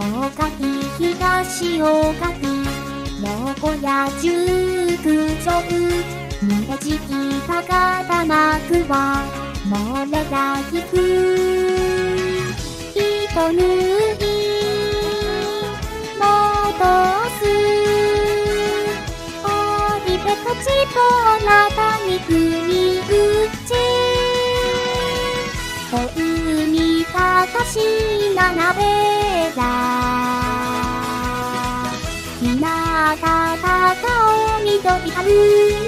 大垣東大垣名古屋熟女宮地高田幕は漏れが聞く糸縫い戻すおりべとちとなたに国打ちお海かかしな鍋だひなたたかお緑春に